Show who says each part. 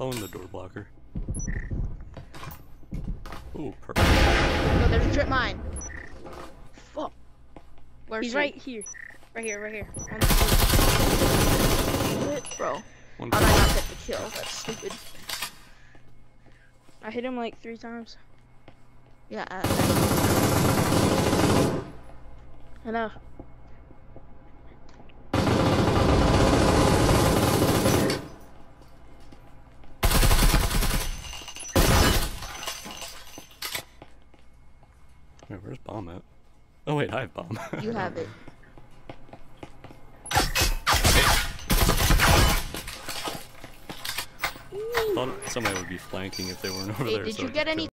Speaker 1: I'll in the door blocker. Ooh, perfect.
Speaker 2: No, there's a trip mine. Fuck. Where's
Speaker 3: He's
Speaker 2: he?
Speaker 3: right here. Right here, right here. On the
Speaker 2: Bro.
Speaker 1: One
Speaker 2: How did I not get the kill? That's stupid.
Speaker 3: I hit him like three times.
Speaker 2: Yeah. Uh,
Speaker 3: I know.
Speaker 1: Wait, where's bomb at? Oh wait, I have bomb.
Speaker 2: you have it.
Speaker 1: I Thought somebody would be flanking if they weren't over
Speaker 2: Hey,
Speaker 1: there.
Speaker 2: did
Speaker 1: so
Speaker 2: you
Speaker 1: I
Speaker 2: get any